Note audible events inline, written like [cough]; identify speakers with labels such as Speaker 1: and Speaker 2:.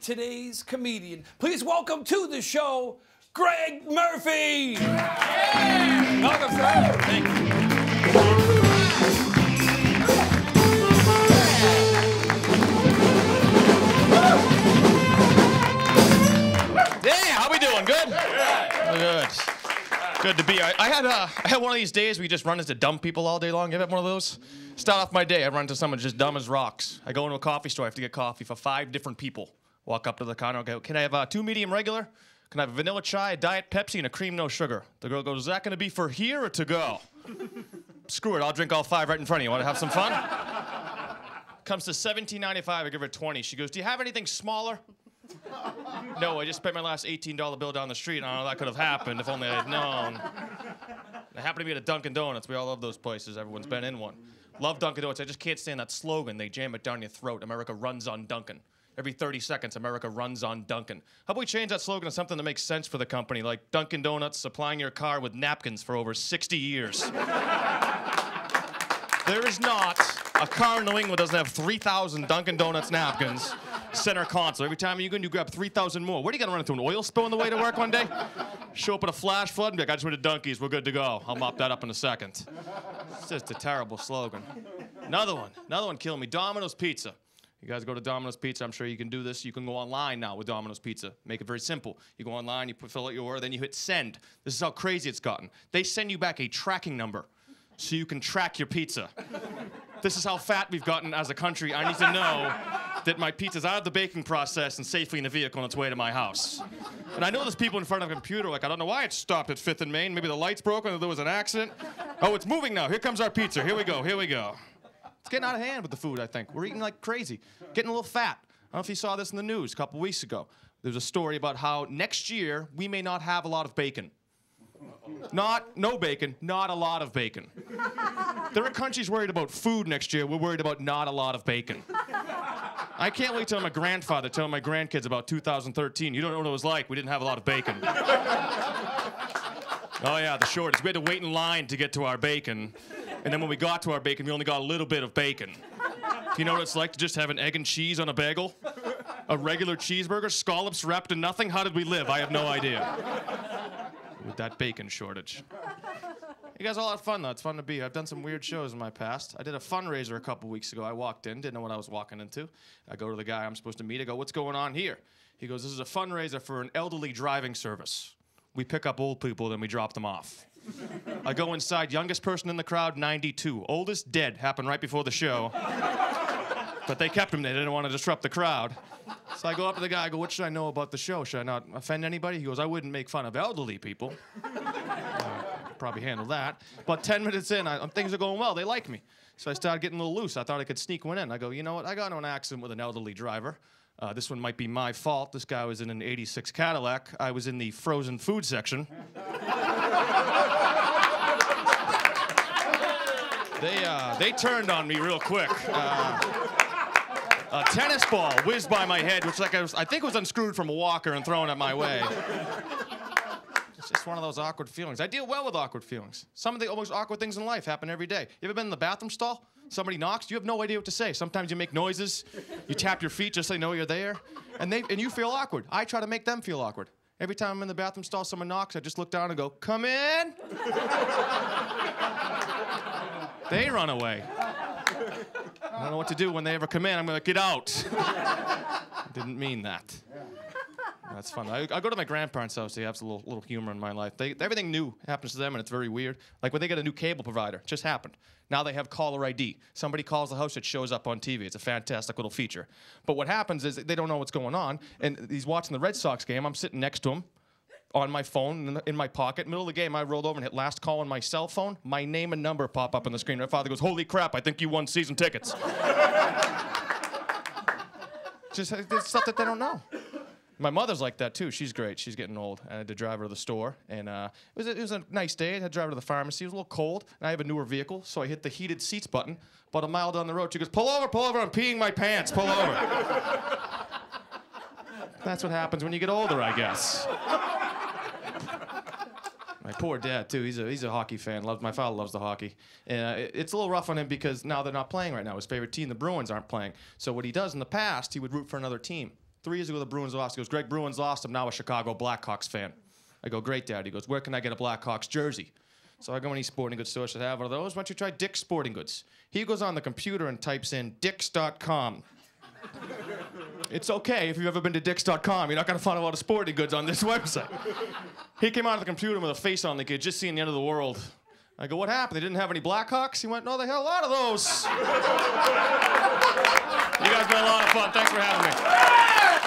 Speaker 1: today's comedian. Please welcome to the show, Graig Murphy. Welcome, sir. Thank you.
Speaker 2: Yeah, how we doing? Good. Good. Good to be. I, I had uh, I had one of these days where you just run into dumb people all day long. You ever had one of those? Start off my day, I run into someone just dumb as rocks. I go into a coffee store. I have to get coffee for five different people. Walk up to the counter. Go, can I have uh, two medium regular? Can I have a vanilla chai, a diet Pepsi, and a cream no sugar? The girl goes, is that going to be for here or to go? [laughs] Screw it. I'll drink all five right in front of you. Want to have some fun? [laughs] Comes to 17.95. I give her 20. She goes, do you have anything smaller? [laughs] No, I just spent my last $18 bill down the street. I don't know that could have happened if only I had known. I happen to be at a Dunkin' Donuts. We all love those places. Everyone's been in one. Love Dunkin' Donuts. I just can't stand that slogan. They jam it down your throat. America runs on Dunkin'. Every 30 seconds, America runs on Dunkin'. How about we change that slogan to something that makes sense for the company, like Dunkin' Donuts supplying your car with napkins for over 60 years? there is not a car in New England that doesn't have 3,000 Dunkin' Donuts napkins center console. Every time you go in, you grab 3,000 more. What are you to run into an oil spill on the way to work one day? Show up in a flash flood and be like, I just went to Dunkies. We're good to go. I'll mop that up in a second. It's just a terrible slogan. Another one. Another one killing me. Domino's Pizza. You guys go to Domino's Pizza. I'm sure you can do this. You can go online now with Domino's Pizza. Make it very simple. You go online, you fill out your order, then you hit send. This is how crazy it's gotten. They send you back a tracking number so you can track your pizza. [laughs] This is how fat we've gotten as a country. I need to know that my pizza's out of the baking process and safely in the vehicle on its way to my house. And I know there's people in front of a computer like, I don't know why it stopped at 5th and Main. Maybe the lights broke or there was an accident. Oh, it's moving now. Here comes our pizza. Here we go. Here we go. Getting out of hand with the food, I think. We're eating like crazy, getting a little fat. I don't know if you saw this in the news a couple weeks ago. There was a story about how next year we may not have a lot of bacon. Not no bacon, not a lot of bacon. There are countries worried about food next year. We're worried about not a lot of bacon. I can't wait till my grandfather telling my grandkids about 2013. You don't know what it was like. We didn't have a lot of bacon. oh yeah, the shortage. We had to wait in line to get to our bacon, and then when we got to our bacon, we only got a little bit of bacon. You know what it's like to just have an egg and cheese on a bagel? A regular cheeseburger, scallops wrapped in nothing? How did we live? I have no idea. With that bacon shortage. You guys all had fun though. It's fun to be here. I've done some weird shows in my past. I did a fundraiser a couple weeks ago. I walked in, didn't know what I was walking into. I go to the guy I'm supposed to meet. I go, "What's going on here?" He goes, "This is a fundraiser for an elderly driving service. We pick up old people, then we drop them off." I go inside. Youngest person in the crowd, 92. Oldest, dead. Happened right before the show. but they kept him. They didn't want to disrupt the crowd. So I go up to the guy. I go, "What should I know about the show? Should I not offend anybody?" He goes, "I wouldn't make fun of elderly people." probably handle that. But 10 minutes in, I, things are going well. They like me. So I started getting a little loose. I thought I could sneak one in. I go, you know what? I got into an accident with an elderly driver. Uh, this one might be my fault. This guy was in an 86 Cadillac. I was in the frozen food section. [laughs] they, uh, they turned on me real quick. Uh, a tennis ball whizzed by my head, which like I, was, I think was unscrewed from a walker and thrown at my way. It's just one of those awkward feelings. I deal well with awkward feelings. Some of the most awkward things in life happen every day. You ever been in the bathroom stall? Somebody knocks, you have no idea what to say. Sometimes you make noises, you tap your feet just so they know you're there, and they and you feel awkward. I try to make them feel awkward. Every time I'm in the bathroom stall, someone knocks, I just look down and go, "Come in." They run away. I don't know what to do when they ever come in. I'm gonna get out. [laughs] Didn't mean that. That's fun. I, I go to my grandparents' house. They have a little, little humor in my life. They, everything new happens to them, and it's very weird. Like when they get a new cable provider, it just happened. Now they have caller ID. Somebody calls the house, it shows up on TV. It's a fantastic little feature. But what happens is they don't know what's going on, and he's watching the Red Sox game. I'm sitting next to him on my phone in, my pocket. Middle of the game, I rolled over and hit last call on my cell phone. My name and number pop up on the screen. My father goes, "Holy crap! I think you won season tickets." [laughs] just it's stuff that they don't know. My mother's like that too. She's great. She's getting old. I had to drive her to the store, and uh, it was a, it was a nice day. I had to drive her to the pharmacy. It was a little cold, and I have a newer vehicle, so I hit the heated seats button. About a mile down the road, she goes, "Pull over, pull over! I'm peeing my pants. Pull over." [laughs] That's what happens when you get older, I guess. My poor dad too. He's a he's a hockey fan. Loves my father loves the hockey, and uh, it- it's a little rough on him because now they're not playing right now. His favorite team, the Bruins, aren't playing. So what he does in the past, he would root for another team. Three years ago, the Bruins lost. He goes, Graig, Bruins lost. I'm now a Chicago Blackhawks fan. I go, great, Dad. He goes, where can I get a Blackhawks jersey? So I go any Sporting Goods store. I have one of those. Why don't you try Dick's Sporting Goods? He goes on the computer and types in dicks.com. [laughs] it's okay if you've ever been to dicks.com. You're not going to find a lot of sporting goods on this [laughs] website. he came out of the computer with a face on like he'd just seen the end of the world. I go, what happened? They didn't have any Blackhawks? He went, no, they had a lot of those. [laughs] you guys been a lot of fun. Thanks for having me.